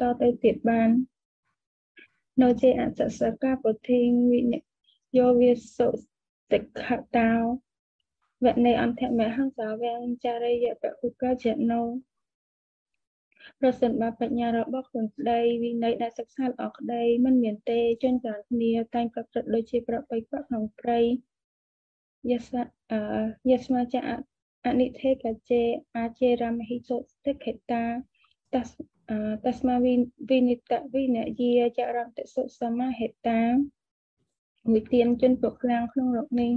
តទៅទៀតបាននៅជាអសសកាពុធីវិនិយោវាសុតិខតោវនៃអន្តមហង្សាវងចារិយពឧកចណោប្រសិនបើបញ្ញារបស់ខ្លួនក្តីវិន័យដែលសិក្សាល្អក្តីមិនមានទេជន់ច្រើនគ្នាតែងប្រព្រឹត្តដូចជាប្របីបក្នុងព្រៃយសអយស្មាចអ និធេកជេអាជេរមហិសុតិខេតាតស្តស្មាវិនិតវិនយាចរន្តសុសមហេតាវិទានជនពុខ្លាំងក្នុងលោកនេះ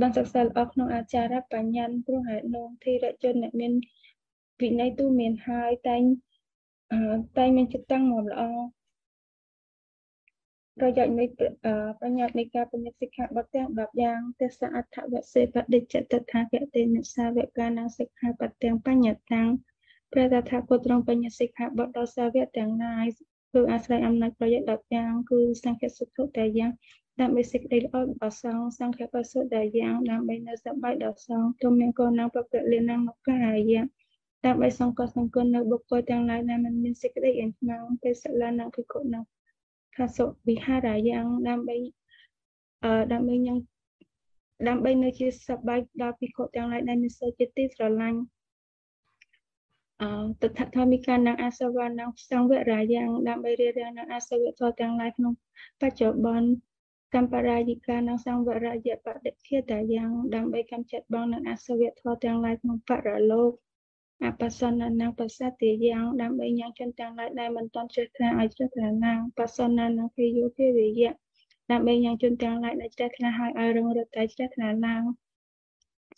បានសិក្សាល្អក្នុងអាចារ្យបញ្ញត្តិព្រោះហេតុនោះធិរជនអ្នកមានវិន័យទូមានហើយតែងតែងមានចិត្តតាំងមកល្អ ប្រយោជន៍នៃបញ្ញត្តិនៃការបញ្ញត្តិសិក្ខាបទទាំង10យ៉ាងទេសអត្ថវសេបដិចតថាកតេនិសាវកានសិក្ខាបទទាំងបញ្ញត្តិតាំងព្រះតថាគតទ្រង់បញ្ញសិក្ខាបទដល់សាវកទាំងឡាយគឺអាស្រ័យអំណាចប្រយោជន៍10យ៉ាងគឺសង្ឃសុទ្ធតែយ៉ាងដើម្បីសេចក្តីល្អដល់សង្ឃសង្ឃបសុទ្ធតែយ៉ាងដើម្បីនៅសប្បាយដល់សង្ឃទុំមានកូននឹងប្រកលិនាងមកកាយាដើម្បីសង្កត់សង្គមនៅបុគ្គលទាំងឡាយដែលមិនមានសេចក្តីអញ្ញងទេសលានឹងភិក្ខុនៅ ខាសុវិហារាយ៉ាងដើម្បីអឺដើម្បីញ៉ាំដើម្បីនៅជាសប្បាយដល់ភិក្ខុទាំងឡាយដែលមានសិលជាទីស្រឡាញ់អតថធម្មិកានឹងអាសវៈនឹងសង្វរាយ៉ាងដើម្បីរៀបរៀងនឹងអាសវៈធម៌ទាំងឡាយក្នុងបច្ចុប្បន្នកម្បារាយិកានឹងសង្វរយៈបដិឃាតាយ៉ាងដើម្បីកម្ចាត់បងនឹងអាសវៈធម៌ទាំងឡាយក្នុងបរលោក អបសននឹងបសតិយ៉ាងដើម្បីញ៉ាំងចិនទាំងឡាយដែលមិនតន់ជ្រះថ្លាឲ្យជ្រះថ្លាណាងបសននឹងភេយោភេវិយៈដើម្បីញ៉ាំងជនទាំងឡាយដែលជ្រះថ្លាហើយឲ្យរងរត់តែជ្រះថ្លាណាង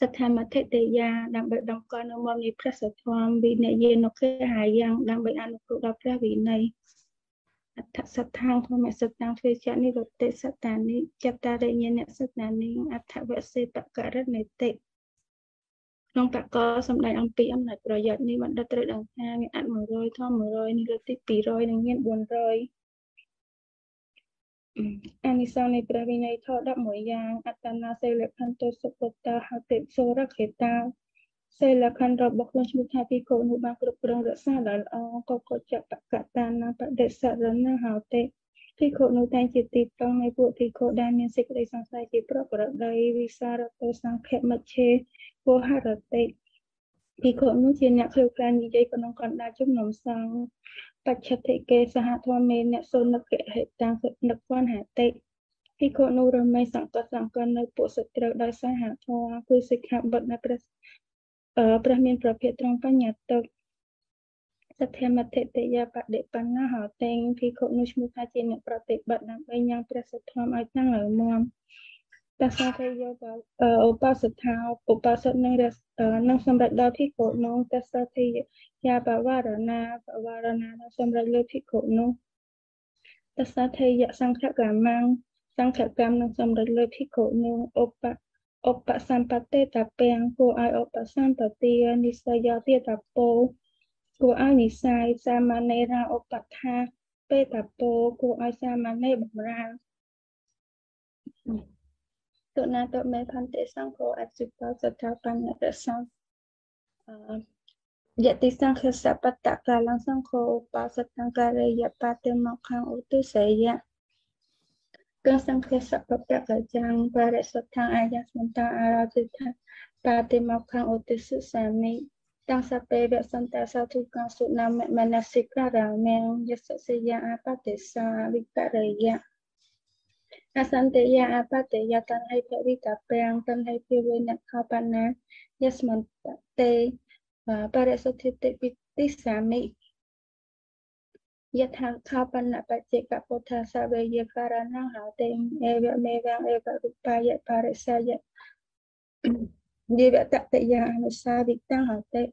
សទ្ធមតិទេយាដើម្បីតម្កល់នៅមុំនៃព្រះសទ្ធមវិនយានុខេហាយ៉ាងដើម្បីអនុគ្រោះដល់ព្រះវិន័យអដ្ឋសត្ថាងធម្មសត្តាងធ្វើចនិរតិសត្តានិចត្តារិញ្ញានសត្តានិអដ្ឋវសេបករនិតិ ក្នុងបកសម្ដែងអំពីអំណាចប្រយោជន៍នេះបណ្ឌិតត្រូវដឹងថាមានអត្ត100ធម្ម100និរតិ200និងមាន400អានិសង្សនៃព្រះវិន័យធម៌11យ៉ាងអត្តនាសិលខន្តុសុពតាហតិសូរខេតាសិលខណ្ឌរបស់ខ្លួនឈ្មោះថាពីកូននោះបានគ្រប់គ្រងរក្សាដល់ល្អក៏កចបកតាណាបដិសរណហោតិ ភិក្ខុនោះតែងជាទីតងនៃពួកភិក្ខុដែលមានសេចក្តីសង្ស័យជាប្រក្រតីវិសារតោសង្ឃមច្ឆេវហរតិភិក្ខុនោះជាអ្នកឃ្លាវខ្លានិយាយក្នុងកណ្ដាលជំនុំសង្ឃបច្ឆតិកេសហធម្មេអ្នកសុនិកហេតាំងនិកវណ្ហតិភិក្ខុនោះរមែងសង្កត់សង្កត់នៅពួកសត្រូវដោយសហធម៌គឺសិក្ខាបទនៃព្រះព្រះមានប្រភេទត្រង់បញ្ញត្តិ សទ្ធិមតិតិយាបដិបណ្ណាហោតេងភិក្ខុនោះឈ្មោះថាជាអ្នកប្រតិបត្តិដើម្បីញ៉ាំព្រះសទ្ធមឲ្យតាំងលើមមតសាទេយោឧបសថាឧបសថនឹងនឹងសម្រាប់ដល់ភិក្ខុនោះតសាទេយាបវរណាបវរណានឹងសម្រាប់លើភិក្ខុនោះតសាទេយសង្ឃកម្មងសង្ឃកម្មនឹងសម្រាប់លើភិក្ខុនោះឧបឧបសម្បត្តិតពាំងគួរឲ្យឧបសម្បទានិសយទាតពោ គួរឲ្យនិស័យសាមណេរាឧបថាបេតពោគួរឲ្យសាមណេរបំរើទុណាតមេផន្តិសង្ឃោអសិបោសថាបញ្ញរសង្ឃយតិសង្ឃសបតកាលសង្ឃោឧបសតង្ការិយបតិមកខាងឧទុសេយកសង្ឃសបពកចាំងបរិសុទ្ធអាយសន្តអារតិថាបតិមកខាងឧទុសសាមិ តាំងសពេវសន្តសធុកសុណាមមនសិការៈមេយសសិយាអបតិសាវិករិយៈអសន្តិយាអបតិយតនហិភវិតពាំងតនហិភវិនខបណាយស្មន្តតេបរិសុទ្ធិតិពិតិសាមិយថាខបនបច្ចេកពុទ្ធាសវេយការណហោតេអេវមេវងអេវរូបាយបរិសយ យេវតតយ៉ាងអនុសាវិតាំងហតិ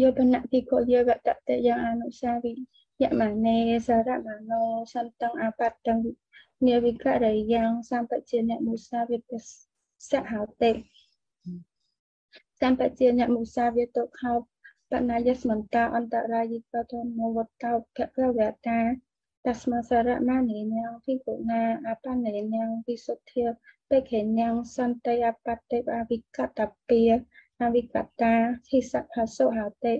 យោបនៈភិក្ខុយេវតតយ៉ាងអនុសាវិយមនេសារមណោសន្តងអបតੰនាវិករិយ៉ាងសម្បជាអ្នកមុសាវិទសហតិសម្បជាអ្នកមុសាវិតុខោបណាយស្មន្តាអន្តរាយិកតមវតោភកវតា តស្មាសារៈមានេញងភិក្ខុណាអបនេញងវិសុទ្ធាបេខេញងសន្តិអបតិអវិកតពាអវិកតាធិសភសុហតិ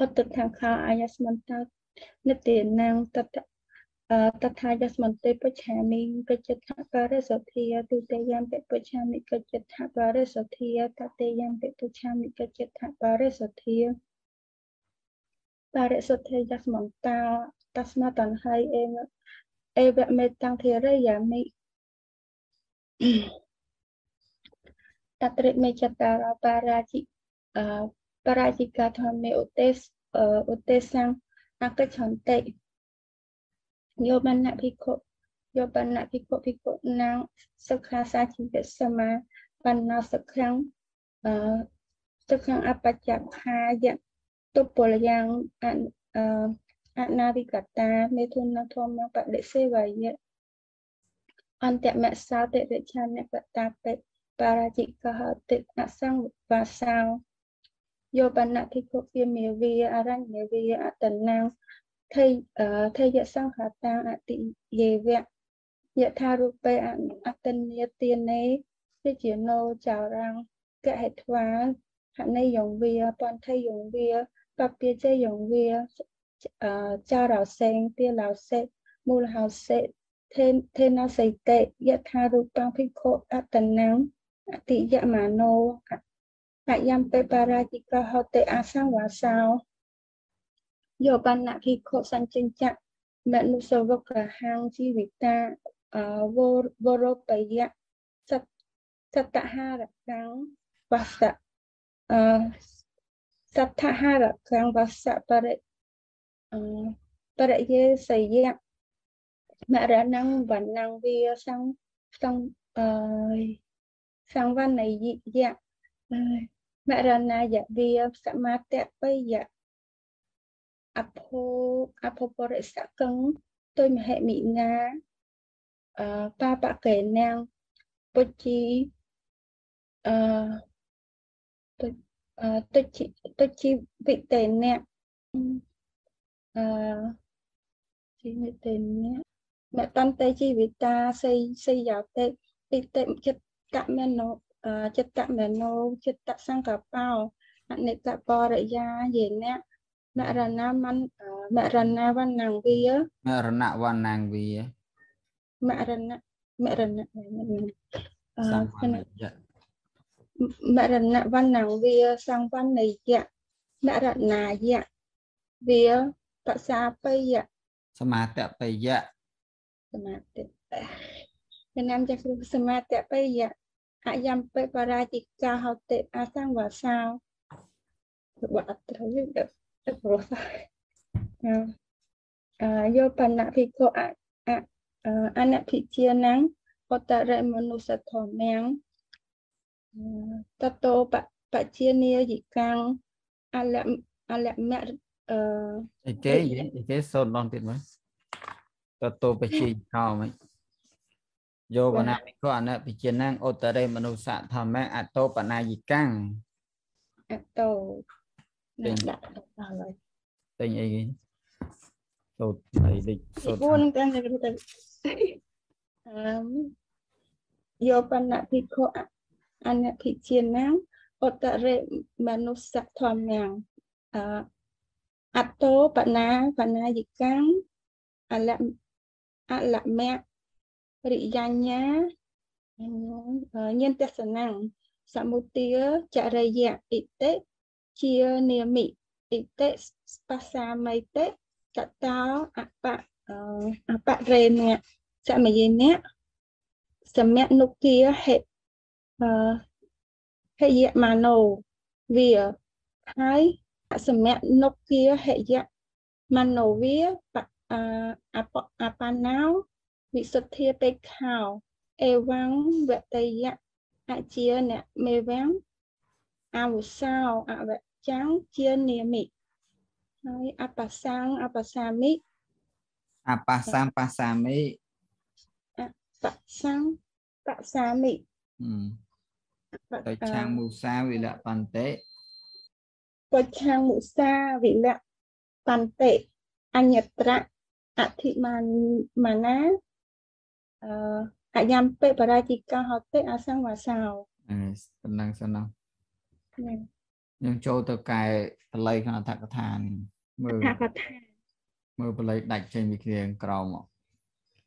អត្តថង្ខាអាយស្មន្តានិតិណាងតតតថាយស្មន្តិបច្ឆាមិកចិត្តបរិសទ្ធាទុតិយំពិបច្ឆាមិកចិត្តបរិសទ្ធាតតិយំពិបច្ឆាមិកចិត្តបរិសទ្ធាបរិសទ្ធាយស្មន្តា តស្មាតនហៃអេមអេវមេតាំងធិរិយាមិតត្រិមេចតារបារាជិបរាជិកាធម្មេឧទេសឧទេសੰអកច្ឆន្តិយោបណ្ណភិក្ខុយោបណ្ណភិក្ខុភិក្ខុណាងសិក្ខាសាជីវៈសមាបណ្ណសិក្ខាអឺសិក្ខាអបច្ចខាយៈទុពលយ៉ាងអ អនាវិកតាមេធុនធម្មបដិសេវយៈអន្តមសាតិរិឆានកតាបិបរាជិកហតិអសង្វាសោយោបណ្ណភិក្ខុពាមេវាអរញ្ញវាអតនាងថេថេយសង្ឃតាអតិយេវៈយថារូបេអតនីទានេវិជាណោចោរាំងកហេធ្វាហណេយងវាបន្ថេយងវាបពាជេយងវាចោរោសេងទាឡោសេមូលហោសេទេទេណសៃតេយថារូបងភិ ក្ខុអតនាងអតិយមាណោអយំពេបរាជិកហតេអសង្វាសោយោបណ្ណភិក្ខុសញ្ចិញ្ចៈមនុសវកហាងជីវិតាវវរបយៈសតសតហារកាំងវសៈអសតហារកាំងវសៈបរិអបរិយេសយៈ មរណងវណ្ណងវាសង្សង្អសង្វណ្ណយៈមរណាយវាសមាតបយៈអភោអភពរិសកੰទុយមហិមិងាអបាបកេណាំងពុជីអទុទុ ជីទុជីវិតេអ្នកអជីវិតេអ្នកមតន្តេជីវិតាសីសីយោតេអិតេចិត្តកមេណោចិត្តមេណោចិត្តសង្កបោអនិកបរិយាយេអ្នកមរណមិនមរណវណ្ណងវាមរណវណ្ណងវាមរណមរណអឺមរណវណ្ណងវាសង្វណ្ណយៈមរណាយៈវា បសាបយៈសមាតបយៈសមាតចំណាំចាគ្រូសមាតបយៈអយំបេបរាជិកាហតិអសង្វាសោរបស់អត្រយព្រោះអឺយោបណ្ណភិក្ខុអអនភិជាណងបតរមនុស្សធម្មងតតោបបជានីយិកាំងអលអលមៈ អឺអីគេអីគេសូនដងទៀតមើលតតោបជាកោមិនយោបណាភិក្ខុអនភិជាណងឧត្តរេមនុស្សធម្មងអតោបណាយិកាំងអតោដាក់ដល់ហើយទិញអីគេសូត្រអីដូចសូត្រ4ទាំងទៅទៅអឺយោបណ្ណភិក្ខុអនភិជាណាំអតរេមនុស្សធម្មំអ អតោបណាបណាយិកាំអលអលមៈរិយញ្ញាញានទស្សនំសមុទាចរិយៈអិតិជានាមិអិតិស្បសាមិតិកតោអបអបរេនៈសមយេនៈសមនុគាហេអហេយមាណោវាហើយ សមនុគាហេយមាណោវាអបអបណោវិសុទ្ធាបេខោអេវងវតយៈអជាអ្នកមេវាំងអវសោអវចាំងជានាមិហើយអបសាំងអបសាមិអបសំបសាមិបសាំងបសាមិហឹមទៅឆាំងមុសាវិលៈបន្តិ បច្ឆាំងមុសាវិលៈបន្តិអញ្ញត្រៈអធិមាមាណាអឺអយំពេបរាជិកាហតិអសង្វាសោអឺប៉ុណ្ណឹងសិនណានេះយើងចូលទៅកែបល័យក្នុងអត្ថកថានេះមើលថាកថាមើលបល័យដាច់ចេញពីគ្នាក្រោមមក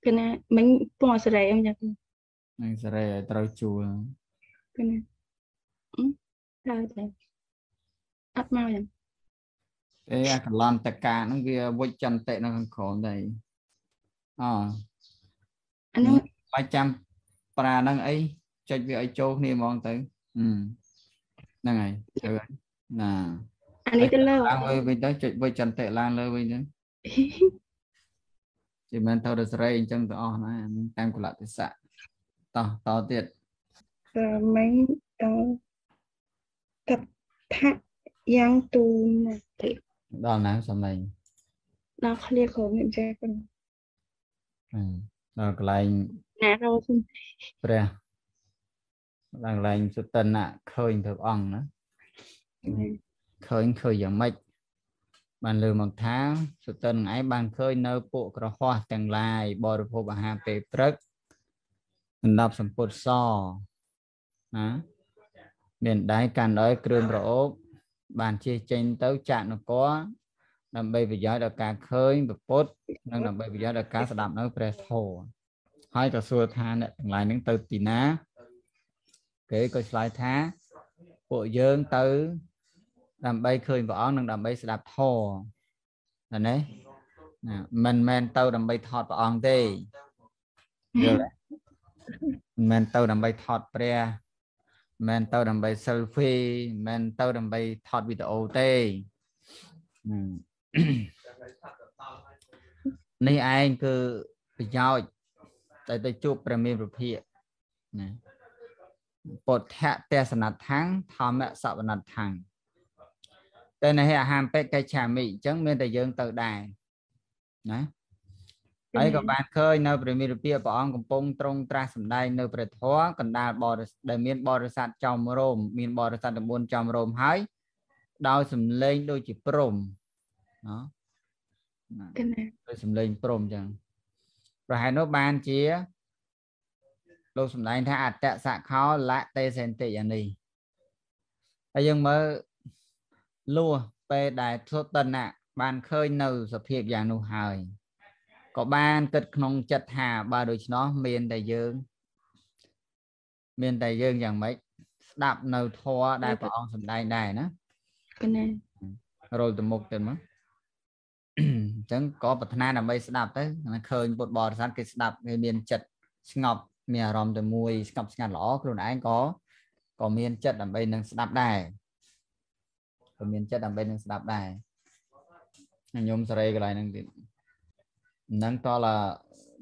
គណៈមិញពណ៌សេរីអញ្ចឹងនឹងសេរីឲ្យត្រូវជួលគណៈអឺតែតែ អត់មកយ៉ាងអេអាកលន្តកាហ្នឹងវាវិច្ចន្តិនៅខាងក្រោមដែរអអានោះបាច់ចាំប្រាហ្នឹងអីចុចវាឲ្យចូលគ្នាហ្មងទៅហឹមហ្នឹងហើយទៅហើយណាអានេះទៅលើឡើងលើវិញទៅចុចវិច្ចន្តិឡើងលើវិញទៅជាមិនទៅដល់សេរីអញ្ចឹងទៅអស់ណាអានេះតាមកលៈទេសៈតោះតទៀតតែមិញអឺកថា យ៉ាងទូណាតិដល់ណាសំឡេងដល់ clear ក្រុមនេះចេះប៉ុណ្ណឹងហឹមដល់កន្លែងណារត់ព្រះឡើងឡើងសុតិនៈឃើញព្រះអង្គណាឃើញឃើញយ៉ាងម៉េចបានលើមកថាសុតិនឯងបានឃើញនៅពួកក្រហោះទាំងឡាយបរិភោគអាហារពេលព្រឹកដណ្ដប់សម្ពុតសណាមានដៃកាន់ដោយគ្រឿងប្រអប់ បានជិះចេញទៅចាក់នគរដើម្បីប្រយោជន៍ដល់ការឃើញព្រះពុទ្ធនិងដើម្បីប្រយោជន៍ដល់ការស្ដាប់នៅព្រះធម៌ហើយក៏សួរថាអ្នកទាំងឡាយហ្នឹងទៅទីណា គេក៏ឆ្លើយថាពួកយើងទៅដើម្បីឃើញព្រះអង្គនិងដើម្បីស្ដាប់ធម៌ណាណាណាមិនមែនទៅដើម្បីថតព្រះអង្គទេយល់ទេមិនមែនទៅដើម្បីថតព្រះ មិនមែនទៅដើម្បី selfie មិនមែនទៅដើម្បីថតវីដេអូទេហឹមនេះឯងគឺប្រយោជន៍តែទៅជួបព្រះមេរុភិណាពុទ្ធៈទេសនដ្ឋាំងធម្មសវនដ្ឋាំងតែនៅអាហារបេកិច្ឆាមិអញ្ចឹងមានតែយើងទៅដែរណា ហើយក៏បានឃើញនៅព្រះមេរុភិព្រះអង្គកំពុងទ្រង់ត្រាស់សម្ដែងនៅព្រះធម៌កណ្ដាលបរិសដែលមានបរិស័ទចំរោមមានបរិស័ទ9ចំរោមហើយដោយសំឡេងដូចជាព្រំណាណាគណៈដោយសំឡេងព្រមអញ្ចឹងប្រហែលនោះបានជាលោកសំដែងថាអតសខោលៈទេសន្តិយានីហើយយើងមើលលួសពេលដែលធុតនៈបានឃើញនៅសភាពយ៉ាងនោះហើយ ក៏បានគិតក្នុងចិត្តថាបើដូច្នោះមានតែយើង មានតែយើងយ៉ាងម៉េចស្ដាប់នៅធម៌ដែលព្រះអង្គសម្ដែងដែរណាគណៈរុលទៅមុខទៅមកអញ្ចឹងក៏ប្រាថ្នាដើម្បីស្ដាប់ទៅឃើញពុទ្ធបរិស័ទគេស្ដាប់គេមានចិត្តស្ងប់មានអារម្មណ៍តែមួយស្ងប់ស្ងាត់ល្អខ្លួនឯងក៏ក៏មានចិត្តដើម្បីនឹងស្ដាប់ដែរក៏មានចិត្តដើម្បីនឹងស្ដាប់ដែរញោមសេរីកន្លែងហ្នឹងទៀត ហ្នឹងតឡា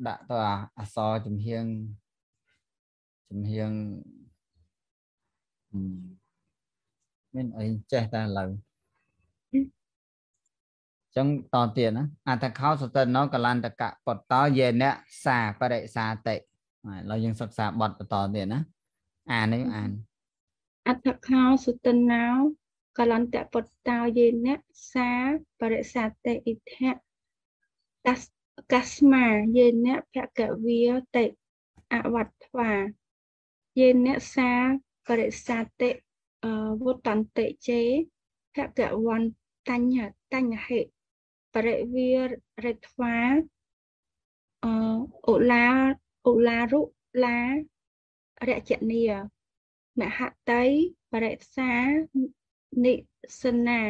ដាក់ទៅអាអសរចំហៀងចំហៀងហឹមមានអីចេះតែឥឡូវចឹងតទៀតណាអត្ថខោសតិណកលន្តកៈបតោយេនៈសាបរិសាតិហើយឥឡូវយើងសិក្សាបទបន្តទៀតណាអាននេះអានអដ្ឋខោសុតិណោកលន្តពតតោយេនៈសាបរិសតិអិធៈតាស កាស្មាយេនៈភកវាតិអវត្វាយេនៈសាបរិសតិអវុតន្តិជេភកវន្តញ្ញតញ្ញហេបរិវារិទ្វាអឧឡាឧឡារុឡារចនីមហតីបរិសានិសនា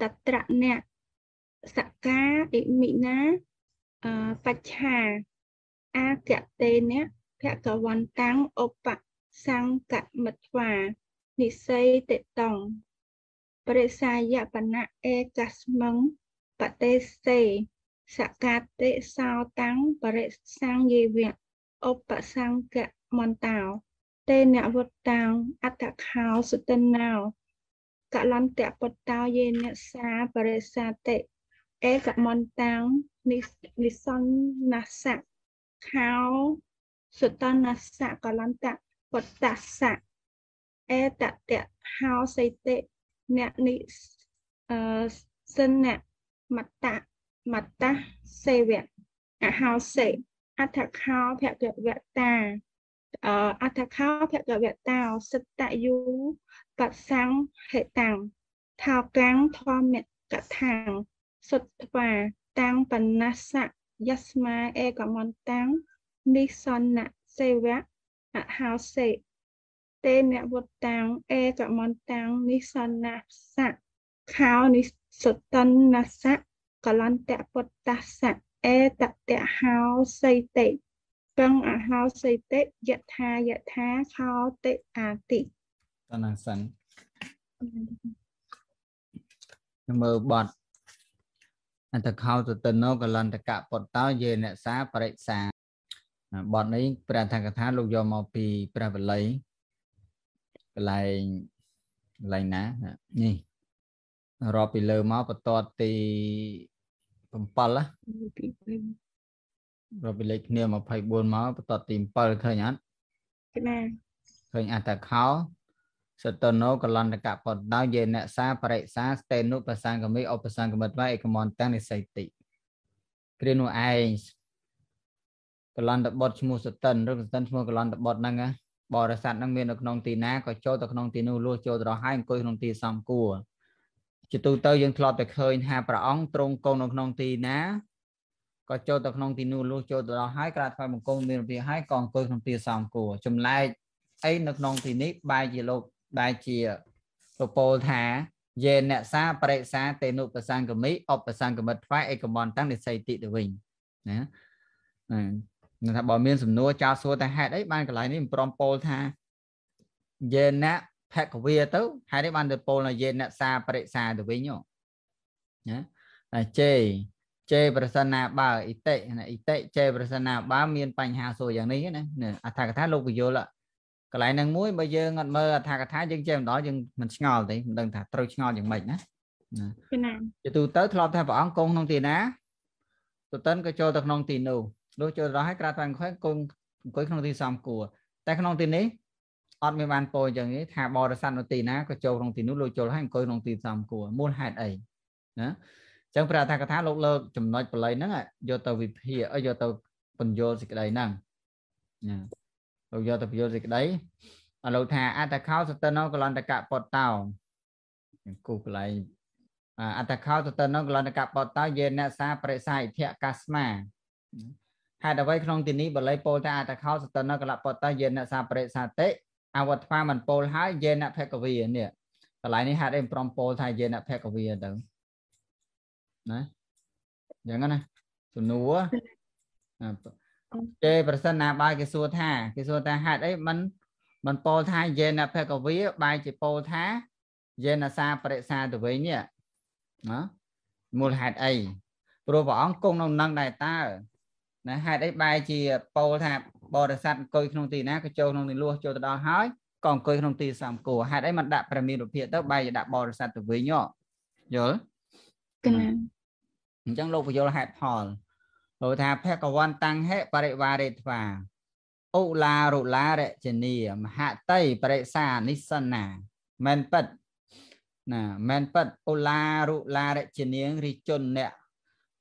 តត្រៈអ្នកសកាអិមិណា អឺបច្ឆាអាកតេនៈភគវន្តាំងឧបសង្កមិត្វានិស័យតិតងបរិសាយបណៈឯកស្មឹងបតេសេសកាតិសោតាំងបរិសង្យេវៈឧបសង្កមន្តោតេនវុតតាំងអត្តខោសុតិណោកលន្តៈពតោយេនសាបរិសាតិ អេកមន្តាំងនិសនណាសៈខោសុតនាសៈកលន្តៈពតស្សៈអេតតៈហោសីតិអ្នកនិអឺសិនៈមតៈមតៈសេវៈអហោសេអដ្ឋខោភគវតាអដ្ឋខោភគវតាសិតយូបសង្ហេតាំងថោកាំងធម្មកថាំង សុតថ្វាតាំងបណសៈយស្មាឯកមន្តាំងនិសនៈសេវៈអហោសេតេនវុតតាំងឯកមន្តាំងនិសនៈសៈខោនិសុតនសៈកលន្តៈពុទ្ធស្សៈអេតតៈហោសីតិកੰអហោសីតិយថាយថាខោតិអាតិតណាសិនមើលបត់ អន្តខោទតនោកលន្តកៈពុទ្ធោយេនសាបរិសាបទនេះព្រះថកថាលោកយកមកពីព្រះបល័យកន្លែងកន្លែងណានេះរាប់ពីលើមកបន្ទាត់ទី7រាប់ពីលេខគ្នា24មកបន្ទាត់ទី7ឃើញអត់ណាឃើញអត្តខោ សតនោកលន្តកបតោយេនសាបរិសាស្តេនុបសង្កមិឧបសង្កមិតវឯកមន្តនិស័យតិគ្រានោះឯងកលន្តបុតឈ្មោះសតិនឬសតិនឈ្មោះកលន្តបុតហ្នឹងបរិស័ទហ្នឹងមាននៅក្នុងទីណាក៏ចូលទៅក្នុងទីនោះលួសចូលទៅដល់ហើយអង្គុយក្នុងទីសំគួរជាទូទៅយើងធ្លាប់តែឃើញថាព្រះអង្គទ្រង់គង់នៅក្នុងទីណាក៏ចូលទៅក្នុងទីនោះលុះចូលទៅដល់ហើយក្រាបថ្វាយបង្គំមានរបៀបហើយក៏អង្គុយក្នុងទីសំគួរចម្លែកអីនៅក្នុងទីនេះបែរជាលោក បែរជាពពោលថាយេអ្នកសាបរិសាតេនុបសង្កមិអបសង្កមិតថ្វាយឯកមន្តតាំងនិស័យតិទៅវិញណានឹងថាបើមានសំណួរចោលសួរតែហេតុអីបានកន្លែងនេះមិនព្រមពោលថាយេណៈភគវាទៅហេតុនេះបានទៅពោលនៅយេណៈសាបរិសាទៅវិញណាតែជេជេប្រសិនណាបើអ៊ីតិណាអ៊ីតិជេប្រសិនណាបើមានបញ្ហាសួរយ៉ាងនេះណាអត្ថកថាលោកពយល់ កន្លែងហ្នឹងមួយបើយើងអត់មើលអត្ថកថាយើងចេះម្ដងយើងមិនឆ្ងល់ទេមិនដឹងថាត្រូវឆ្ងល់យ៉ាងម៉េចណាណាជាទូទៅធ្លាប់ថាព្រះអង្គគង់ក្នុងទីណាទតិនក៏ចូលទៅក្នុងទីនោះលុះចូលដល់ហើយក្រាបថ្វាយអង្គុយគង់អង្គុយក្នុងទីសំគួរតែក្នុងទីនេះអត់មានបានពោលអញ្ចឹងទេថាបរិស័ទនៅទីណាក៏ចូលក្នុងទីនោះលោកចូលហើយអង្គុយក្នុងទីសំគួរមូលហេតុអីណាអញ្ចឹងព្រះអធិកថាលោកលើកចំណុចបល័យហ្នឹងយកទៅវិភាគយកទៅបញ្យល់សេចក្តីហ្នឹងណា លោកយកទៅបញ្យល់សេចក្តីអលោកថាអត្តខោសតនោកលន្តកពតតោគូកន្លែងអត្តខោសតនោកលន្តកពតតោយេនសាបរិសាអិធកស្មាហេតុអ្វីក្នុងទីនេះបល័យពោលថាអត្តខោសតនោកលពតតោយេនសាបរិសាតិអវត្តមិនពោលហើយយេនភគវីនេះកន្លែងនេះហេតុអីព្រមពោលថាយេនភគវីទៅណាយ៉ាងណាសំណួរ ទេប្រសិនណាបាយគេសួរថាគេសួរថាហេតុអីមិនមិនពោលថាយេនភគវីបាយជាពោលថាយេនសាបរិសាទៅវិញនេះណាមូលហេតុអីព្រោះព្រះអង្គគង់នៅនឹងដែរតើណាហេតុអីបែរជាពោលថាបរិស័ទអង្គុយក្នុងទីណាក៏ចូលក្នុងទីលួសចូលទៅដល់ហើយក៏អង្គុយក្នុងទីសំគួរហេតុអីមិនដាក់ព្រះមានរូបភាពទៅបែរជាដាក់បរិស័ទទៅវិញយល់កណាអញ្ចឹងលោកបញ្យល់ហេតុផល លោកថាភគវន្តាំងហេបរិវារេថ្វាឧឡារុឡារជនីមហតីបរិសានិសនាមែនពិតណាមែនពិតឧឡារុឡារជនីរិជនអ្នក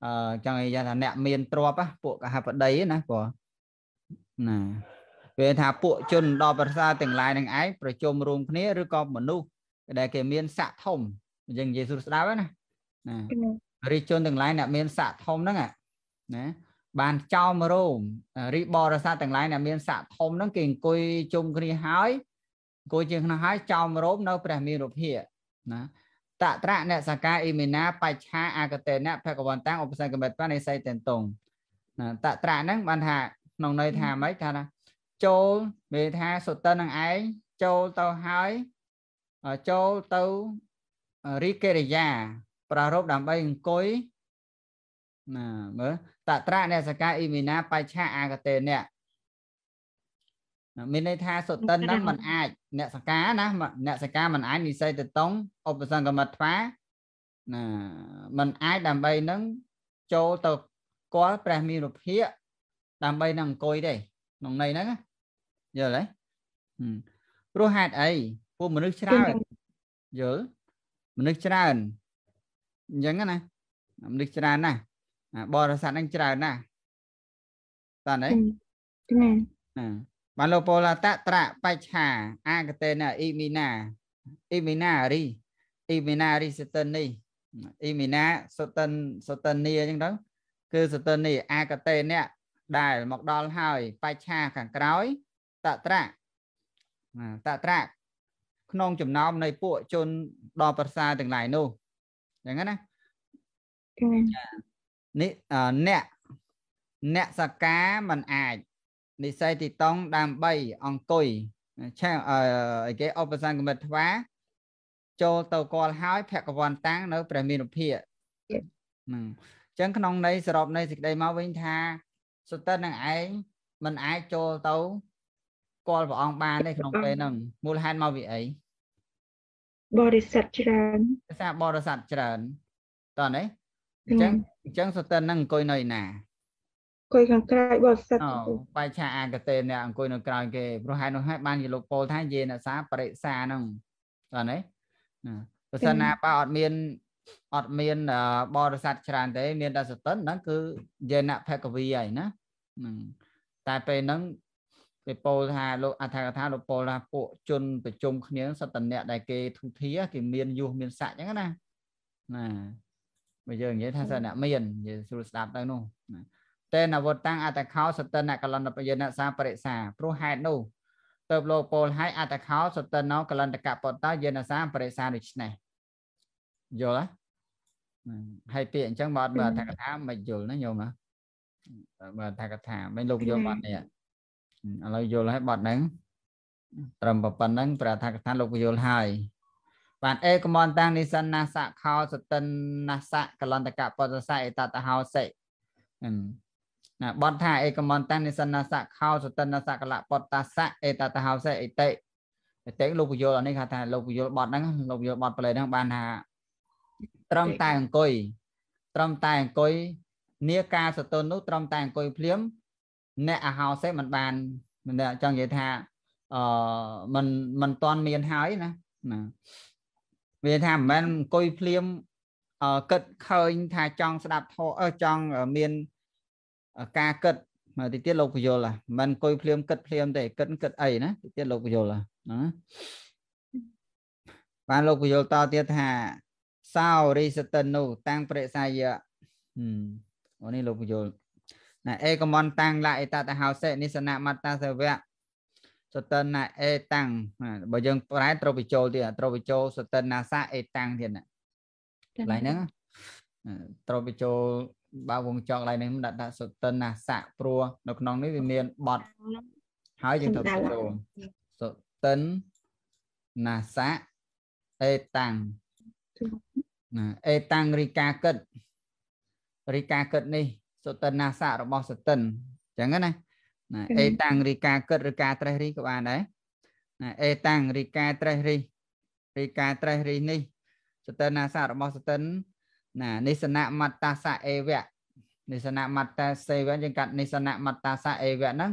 អឺចង់និយាយថាអ្នកមានទ្រព្យពួកកហបតីណាព្រោះណាពេលថាពួកជនដល់ប្រសាទាំងឡាយនឹងឯងប្រជុំរួមគ្នាឬក៏មនុស្សដែលគេមានស័កធំយើងនិយាយសួរស្ដាប់ណាណារិជនទាំងឡាយអ្នកមានស័កធំហ្នឹង ណាបានចោមរោមរីបរិស័ទទាំងឡាយអ្នកមានស័កធំហ្នឹងគេអង្គុយជុំគ្នាហើយអង្គុយជាងគ្នាហើយចោមរោមនៅព្រះមានរូបភាពណាតត្រៈអ្នកសកាអ៊ីមីណាបច្ឆាអកតេណៈភគវន្តាំងឧបសង្គមិតបានិស័យតេនតងណាតត្រៈហ្នឹងបានថាក្នុងន័យថាម៉េចថាណាចូលមេថាសុតិននឹងឯងចូលទៅហើយចូលទៅរីកិរិយា ប្រារព្ធដើម្បីអង្គុយណាមើល តត្រៈអ្នកសកាអ៊ីមីណាបច្ឆាអាកតេអ្នក មានន័យថាសុតិនហ្នឹងมันអាចអ្នកសកាណាអ្នកសកាมันអាចនិស័យទៅតងឧបសង្កមិតថ្វាណាมันអាចដើម្បីនឹងចូលទៅគាល់ព្រះមានរូបភាពដើម្បីនឹងអង្គុយទេក្នុងន័យហ្នឹងយល់ទេព្រោះហេតុអីពួកមនុស្សច្រើនយល់មនុស្សច្រើនអញ្ចឹងណាមនុស្សច្រើនណាស់ បរិស័ទហ្នឹងច្រើនណាស់តើណាណាបានលោកពលតត្រៈបច្ឆាអាកតេណាអ៊ីមីណាអ៊ីមីណារីអ៊ីមីណារីសតិននេះអ៊ីមីណាសតិនសតិននីអញ្ចឹងទៅគឺសតិននេះអាកតេអ្នកដែលមកដល់ហើយបច្ឆាខាងក្រោយតត្រៈតត្រៈក្នុងចំណោមនៃពួកជនដល់ប្រសាទាំងឡាយនោះអញ្ចឹងណា នេះអ្នកអ្នកសកាមិនអាចនិស័យទីតង់ដើម្បីអង្គុយឆាអីគេឧបសង្កមិតថ្វាចូលទៅគាល់ហើយភគវន្តាំងនៅព្រះមានភិហ្នឹងអញ្ចឹងក្នុងន័យសរុបនៃសេចក្តីមកវិញថាសុទ្ធតែនឹងឯងមិនអាចចូលទៅគាល់ព្រះអង្គបានទេក្នុងពេលហ្នឹងមូលហេតុមកពីអីបរិស័ទច្រើនភាសាបរិស័ទច្រើនតើនេះអញ្ចឹង អញ្ចឹងសុទ្ធតែនឹងអង្គុយនៅឯណាអង្គុយខាងក្រៅបរិស័ទអូបែឆាអាកតេអ្នកអង្គុយនៅក្រៅគេព្រោះហេតុនោះហើយបានជាលោកពោលថាយេនសាបរិសាហ្នឹងតើនេះណាបើសិនណាបើអត់មានអត់មានបរិស័ទច្រើនទេ មានតែសតិនហ្នឹងគឺយេនភគវីហើយណាហ្នឹងតែពេលហ្នឹងគេពោលថាលោកអធិកថាលោកពោលថាពួកជនប្រជុំគ្នាសតនៈដែលគេទុធាគេមានយុះមានស័កអញ្ចឹងណាណា បើយើងនិយាយថាសតនៈមាននិយាយស្រួលស្ដាប់ទៅនោះណាតែនវតាំងអតខោសតនៈកលន្តបយនសាបរិសាព្រោះហេតុនោះទៅលោកពោលឲ្យអតខោសតនោកលន្តកពតយនសាបរិសាដូច្នេះយល់ទេហើយពាក្យអញ្ចឹងបើអត់មើលអត្ថកថាមិនយល់ណាញោមណាមើលអត្ថកថាមិនលោកយល់បាត់នេះឥឡូវយល់ហើយបាត់ហ្នឹងត្រឹមប៉ុណ្្នឹងព្រះថាកថាលោកយល់ហើយ បាទអេកមន្តាំងនិសិនណាសៈខោសតិនណាសៈកលន្តកបតសៈអេតតហោសិណាបត់ថាអេកមន្តាំងនិសិនណាសៈខោសតិនណាសៈកលបតសៈអេតតហោសិអេតិអេតិលោកពយលនេះគេថាលោកពយលបត់ហ្នឹងលោកពយលបត់ប្លេហ្នឹងបានថាត្រឹមតែអង្គុយត្រឹមតែអង្គុយនីការសតុននោះត្រឹមតែអង្គុយភ្លាមអ្នកអហោសេមិនបានមិនចង់និយាយថាអឺមិនមិនតន់មានហើយណាណា វាថាមិនមែនអង្គុយភ្លាមអឺគិតឃើញថាចង់ស្ដាប់ធអឺចង់មានការគិតមកទីទៀតលោកពយល់មិនអង្គុយភ្លាមគិតភ្លាមទេគិតគិតអីណាទីទៀតលោកពយល់ណាបានលោកពយល់តទៀតថាសោរិសតិនុតាំងប្រេសាយៈអូនេះលោកពយល់ណាអេកមនតាំងលអេតតហោសេនិសនមត្តសវៈ សតនាអេតាំងបើយើងប្រែត្រូវបញ្ចូលទៀតត្រូវបញ្ចូលសតនាសាអេតាំងទៀតណាកន្លែងហ្នឹងត្រូវបញ្ចូលបើវងចកកន្លែងនេះដាក់ថាសតនាសៈព្រោះនៅក្នុងនេះវាមានបត់ហើយយើងត្រូវបញ្ចូលសតិននាសៈអេតាំងណាអេតាំងរីកាគិតរីកាគិតនេះសុតិនាសៈរបស់សតិនអញ្ចឹងណា ណាអេតាំងរីកាគិតឬការត្រេះរិះក៏បានដែរណាអេតាំងរីកាត្រេះរិះរីកាត្រេះរិះនេះសតិនាសៈរបស់សតិនណានិសនៈមត្តាសៈអេវៈនិសនៈមត្តាសេវៈយើងកាត់និសនៈមត្តាសៈអេវៈហ្នឹង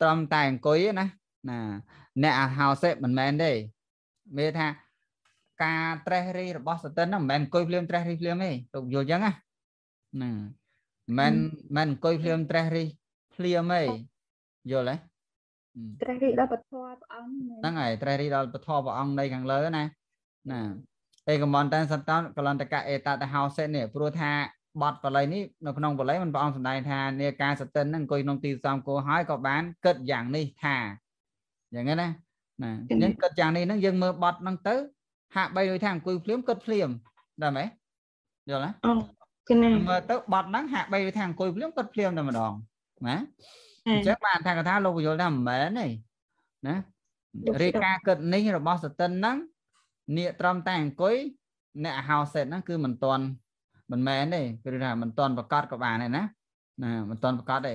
ត្រឹមតែអង្គុយណាណាអ្នកអាហោសេមិនមែនទេមានថាការត្រេះរិះរបស់សតិនហ្នឹងមិនមែនអង្គុយភ្លាមត្រេះរិះភ្លាមទេលោកយល់អញ្ចឹងណាណាមិនមិនអង្គុយភ្លាមត្រេះរិះភ្លាមទេ យល់ទេត្រេះរិះដល់ពធព្រះអង្គហ្នឹងហើយត្រេះរិះដល់ពធព្រះអង្គនៃខាងលើណាណាឯកមន្តតាសន្តកលន្តកៈអេតតហោសេនេះព្រោះថាបទបល័យនេះនៅក្នុងបល័យមិនព្រះអង្គសម្ដែងថានេការសតិនហ្នឹងអង្គុយក្នុងទីសំគោហើយក៏បានគិតយ៉ាងនេះថាយ៉ាងហ្នឹងណាណាអញ្ចឹងគិតយ៉ាងនេះហ្នឹងយើងមើលបទហ្នឹងទៅហាក់បីដូចថាអង្គុយភ្លាមគិតភ្លាមដែរមែនយល់ទេអូគណាមើលទៅបត់ហ្នឹងហាក់បីដូចថាអង្គុយភ្លាមគិតភ្លាមតែម្ដងណា អញ្ចឹងបានថាកថាលោកយល់ថាមិនមែនទេណារាយការគិតនេះរបស់សតិនហ្នឹងនាកត្រឹមតែអង្គុយអ្នកហៅសេតហ្នឹងគឺមិនតន់មិនមែនទេគឺថាមិនតន់ប្រកាសក៏បានដែរណាណាមិនតន់ប្រកាសទេ